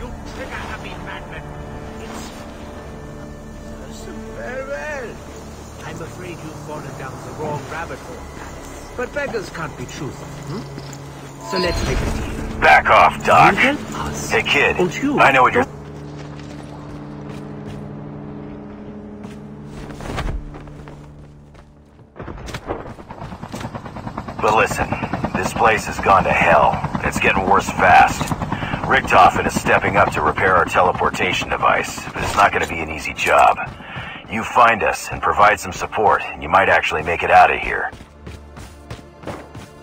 You trigger-happy madman. It's... Listen, very well. I'm afraid you've fallen down the wrong rabbit hole. But beggars can't be choosers, hmm? So let's make a deal. Back off, Doc. You help us. Hey, kid. And you I know what you're... But listen, this place has gone to hell. It's getting worse fast. Richtofen is stepping up to repair our teleportation device, but it's not going to be an easy job. You find us and provide some support, and you might actually make it out of here.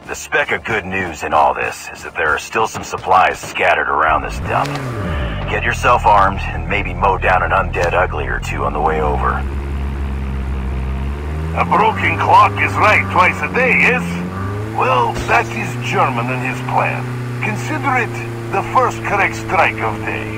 The speck of good news in all this is that there are still some supplies scattered around this dump. Get yourself armed and maybe mow down an undead ugly or two on the way over. A broken clock is right twice a day, yes? Well, that is German in his plan. Consider it the first correct strike of day.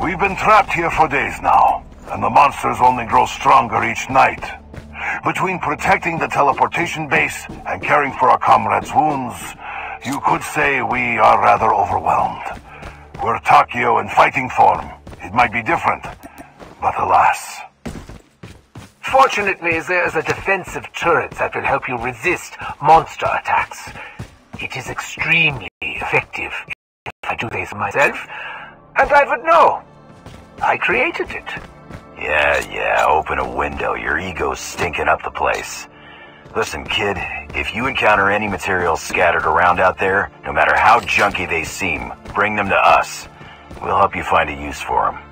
We've been trapped here for days now, and the monsters only grow stronger each night. Between protecting the teleportation base and caring for our comrades' wounds, you could say we are rather overwhelmed. We're Takeo in fighting form. It might be different, but alas. Fortunately, there is a defensive turret that will help you resist monster attacks. It is extremely effective if I do this myself, and I would know. I created it. Yeah, yeah, open a window. Your ego's stinking up the place. Listen, kid, if you encounter any materials scattered around out there, no matter how junky they seem, bring them to us. We'll help you find a use for them.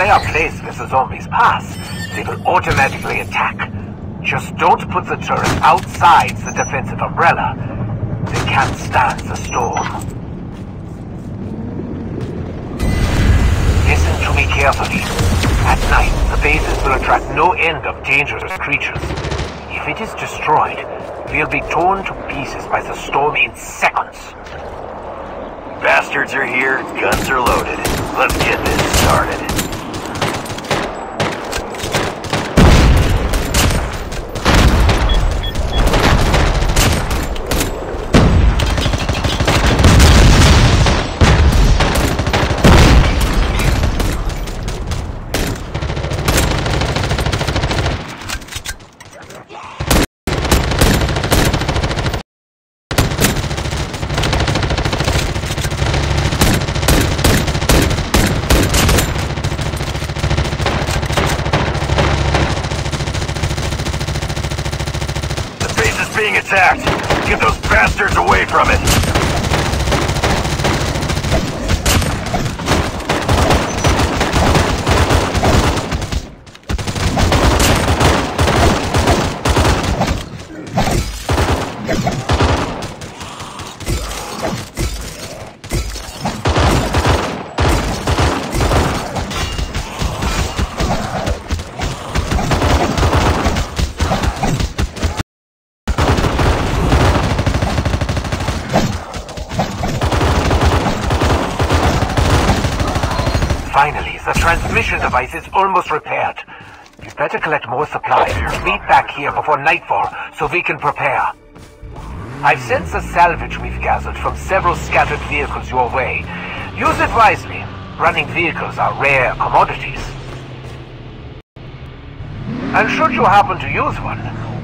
They are placed where the zombies pass, they will automatically attack. Just don't put the turret outside the defensive umbrella. They can't stand the storm. Listen to me carefully. At night, the bases will attract no end of dangerous creatures. If it is destroyed, we'll be torn to pieces by the storm in seconds. Bastards are here, guns are loaded. Let's get this started. The base is being attacked. Get those bastards away from it. Finally, the device is almost repaired. You'd better collect more supplies meet back here before nightfall so we can prepare. I've sent the salvage we've gathered from several scattered vehicles your way. Use it wisely. Running vehicles are rare commodities. And should you happen to use one,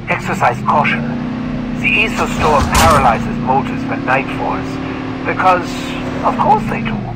exercise caution. The Aether Storm paralyzes motors when night falls, because, of course they do.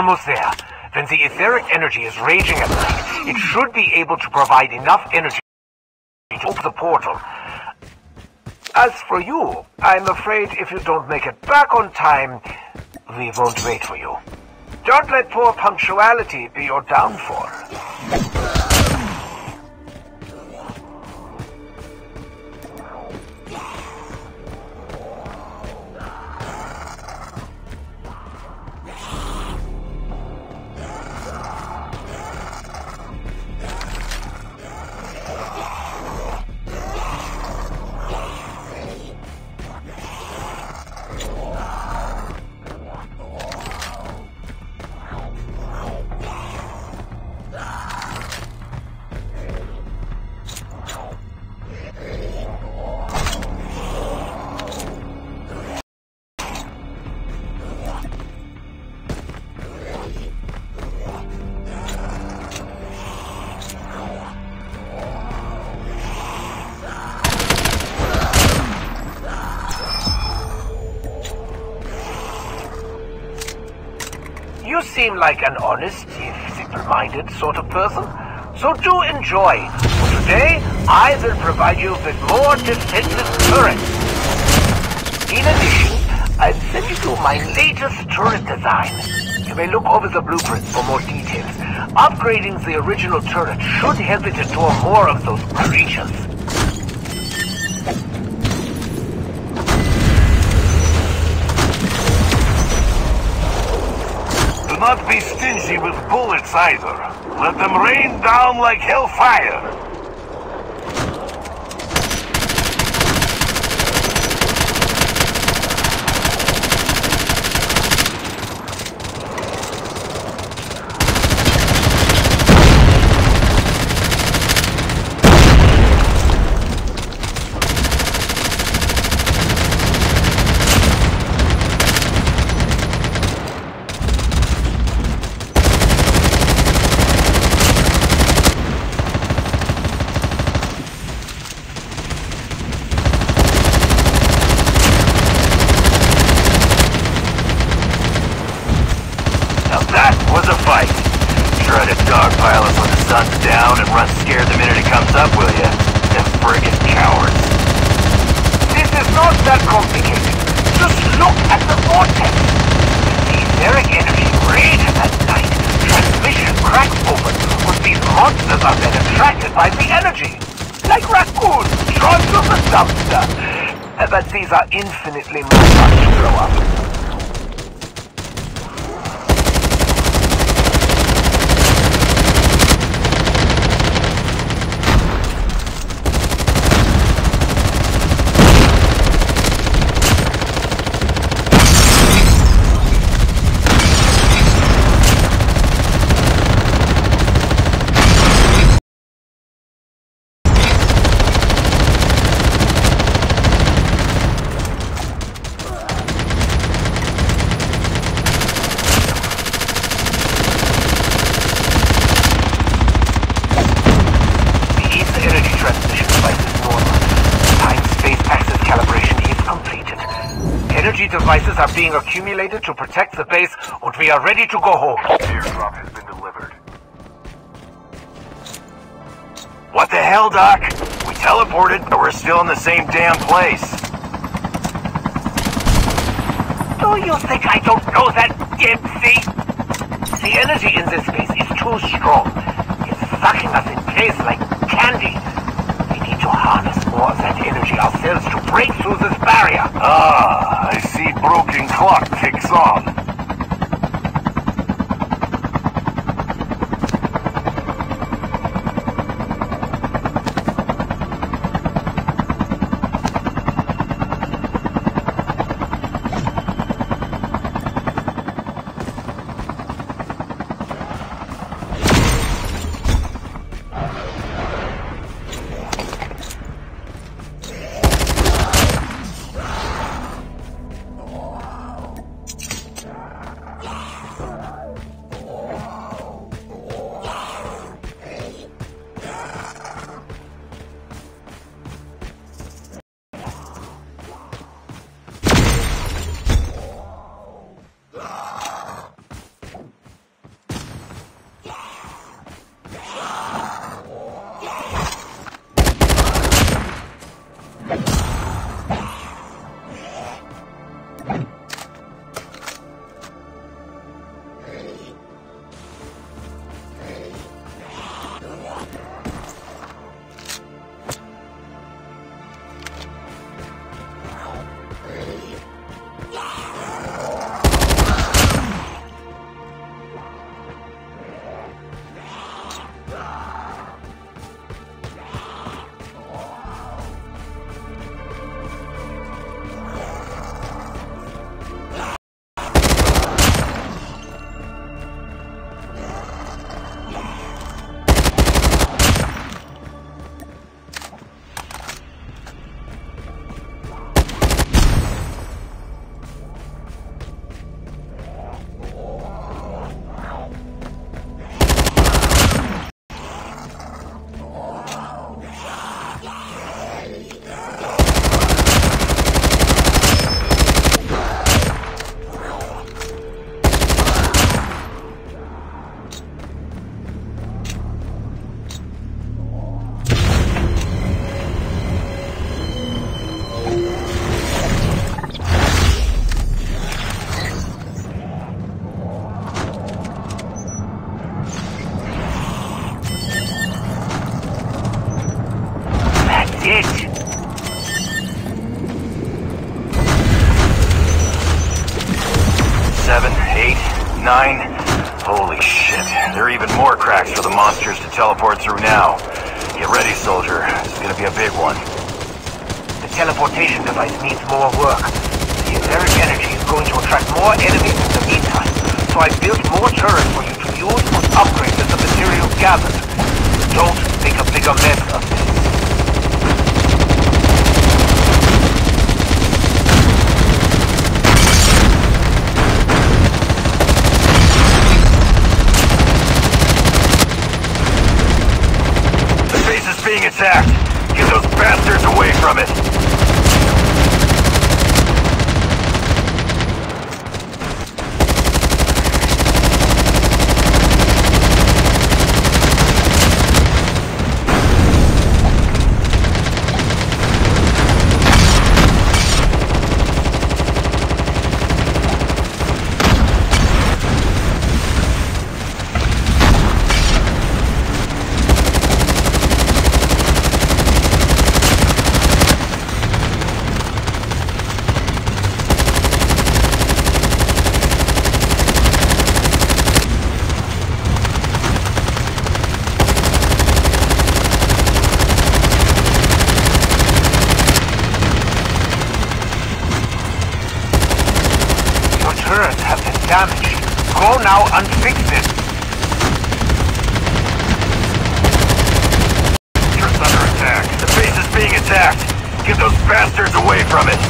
Almost there. When the etheric energy is raging at night, it should be able to provide enough energy to open the portal. As for you, I'm afraid if you don't make it back on time, we won't wait for you. Don't let poor punctuality be your downfall. You seem like an honest, if simple-minded sort of person. So do enjoy. For today, I will provide you with more defensive turrets. In addition, I've sent you my latest turret design. You may look over the blueprints for more details. Upgrading the original turret should help it to endure more of those creatures. Not be stingy with bullets either. Let them rain down like hellfire. Now that was a fight. Try to dogpile us when the sun's down and run scared the minute it comes up, will ya? Them friggin' cowards. This is not that complicated. Just look at the vortex. The etheric energy rages at night. Transmission cracks open, but these monsters are then attracted by the energy. Like raccoons drawn to the dumpster. Uh, But these are infinitely more fun to grow up. The East energy transmission device is normal. Time-space axis calibration is completed. Energy devices are being accumulated to protect the base, and we are ready to go home. Airdrop has been delivered. What the hell, Doc? We teleported, but we're still in the same damn place. Do you think I don't know that, Dempsey? The energy in this space is too strong. It's sucking us in place like candy. We need to harness more of energy ourselves to break through this barrier. Ah, I see broken clock ticks on. Nine? Holy shit. There are even more cracks for the monsters to teleport through now. Get ready, soldier. This is gonna be a big one. The teleportation device needs more work. The etheric energy is going to attract more enemies in the meantime, so I built more turrets for you to use and upgrade as the materials gathered. Don't make a bigger mess of this. The base is being attacked. Get those bastards away from it. Your turrets have been damaged. Go now and fix it. You're under attack. The base is being attacked. Get those bastards away from it.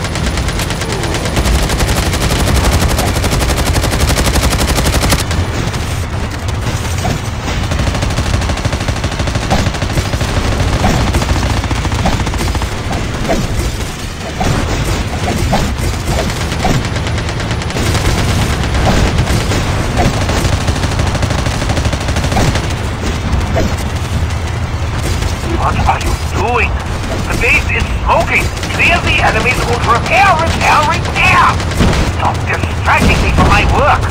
What are you doing? The base is smoking. Clear the enemies and repair, repair, repair! Stop distracting me from my work!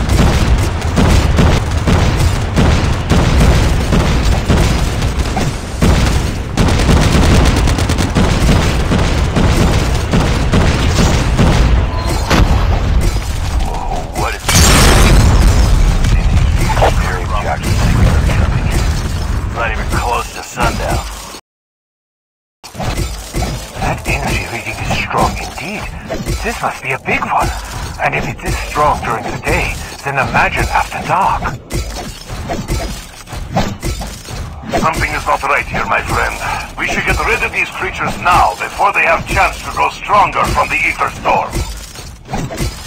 What is... Very jockey Not even close to sundown. That energy reading is strong indeed. This must be a big one. And if it's this strong during the day, then imagine after dark. Something is not right here, my friend. We should get rid of these creatures now before they have chance to grow stronger from the ether storm.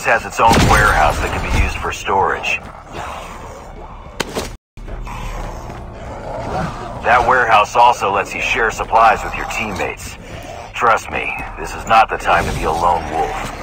Base has its own warehouse that can be used for storage. That warehouse also lets you share supplies with your teammates. Trust me, this is not the time to be a lone wolf.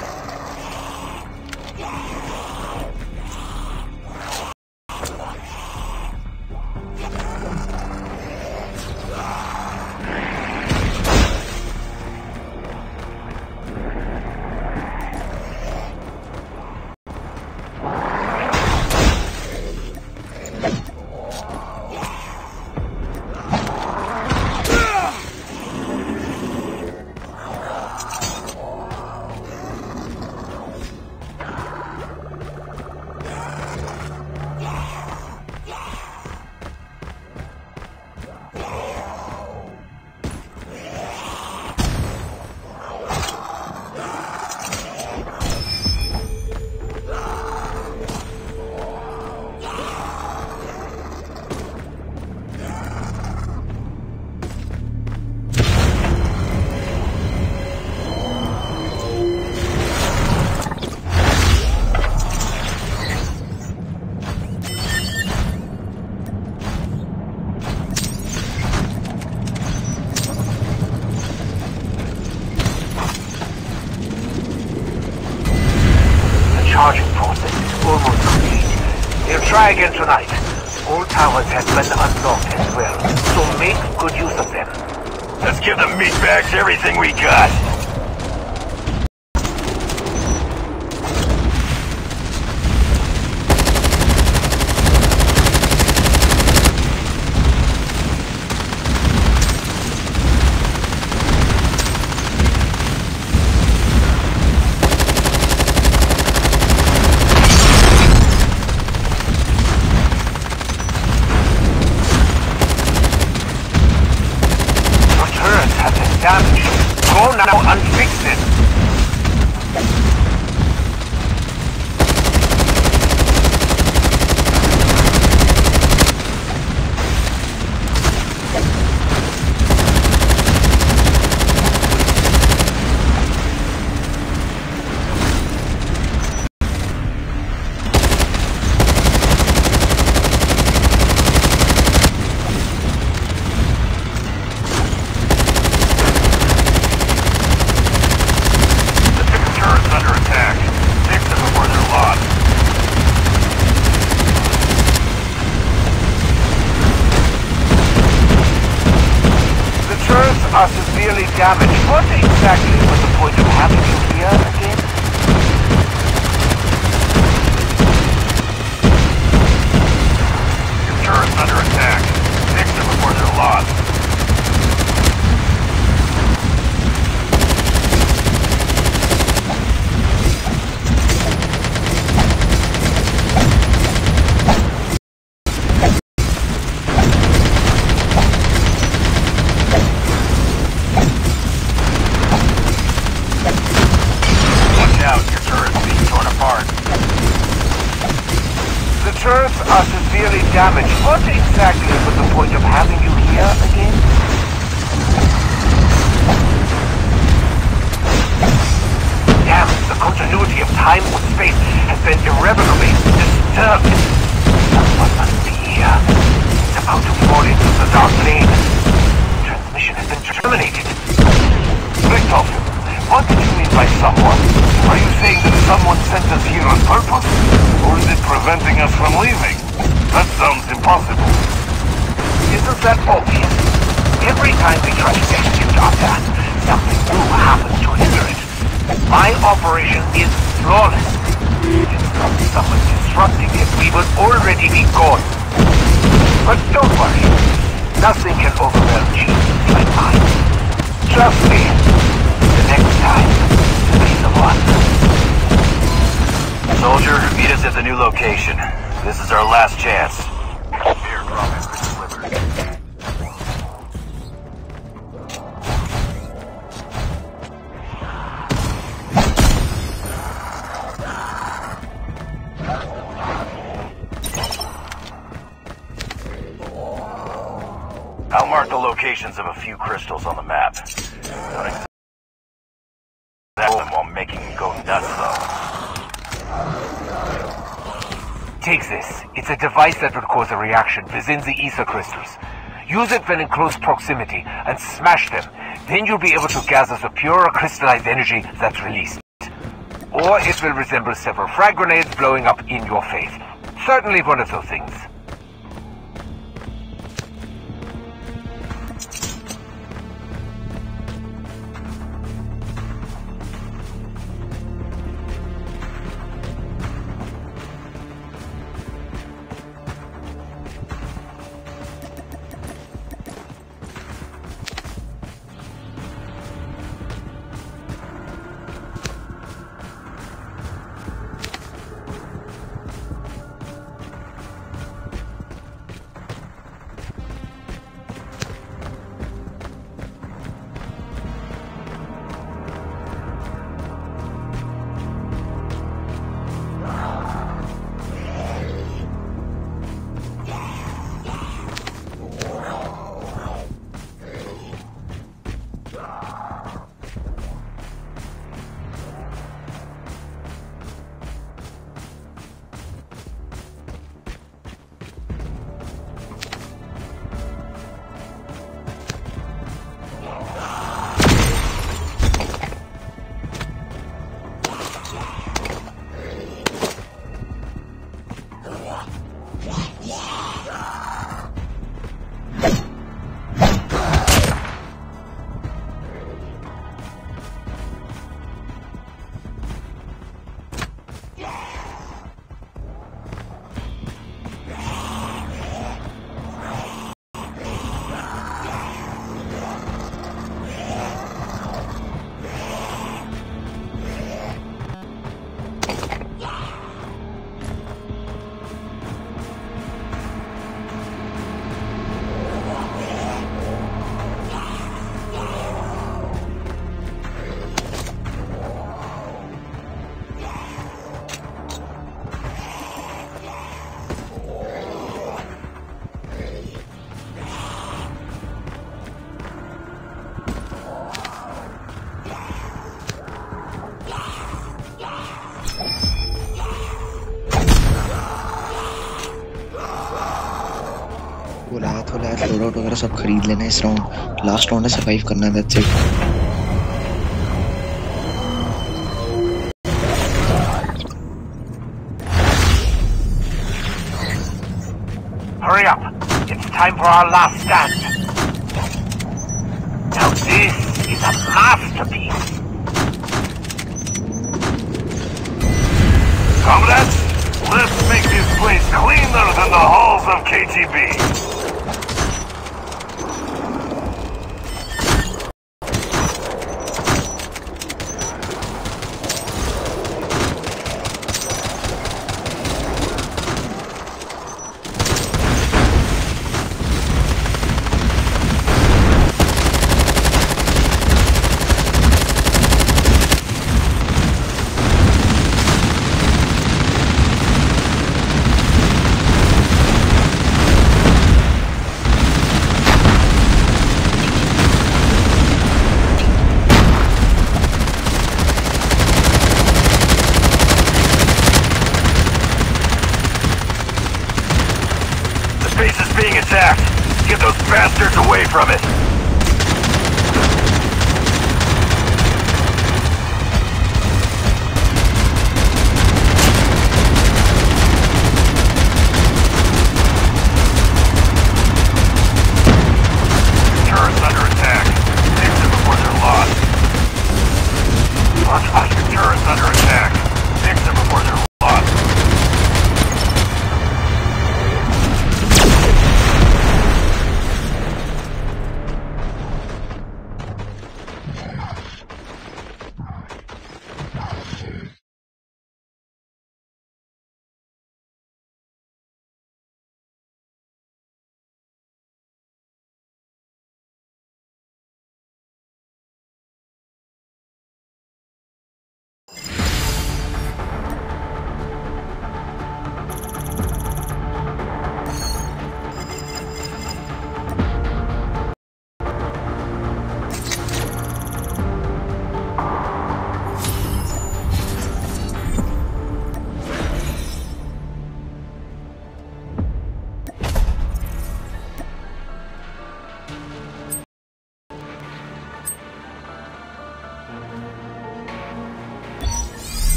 Everything we got. Your turrets have been damaged. Go now and fix it. The second turret's under attack. Fix them before they're lost. The turrets are What exactly was the point of having you been irrevocably disturbed. Someone must be here. It's about to fall into the dark plane. Transmission has been terminated. Richtofen, what did you mean by someone? Are you saying that someone sent us here on purpose? Or is it preventing us from leaving? That sounds impossible. Isn't that obvious? Every time we try to execute our plan, something new happens to hinder it. My operation is flawless. It's someone disrupting it, we would already be gone. But don't worry. Nothing can overwhelm geniuses like mine. Trust me. The next time, be the one. Soldier, meet us at the new location. This is our last chance. Airdrop has been delivered. Device that would cause a reaction within the ether crystals. Use it when in close proximity and smash them. Then you'll be able to gather the purer crystallized energy that's released. Or it will resemble several frag grenades blowing up in your face. Certainly one of those things. सब खरीद लेना है इस round last round है survive करना है that's it Hurry up. It's time for our last stand.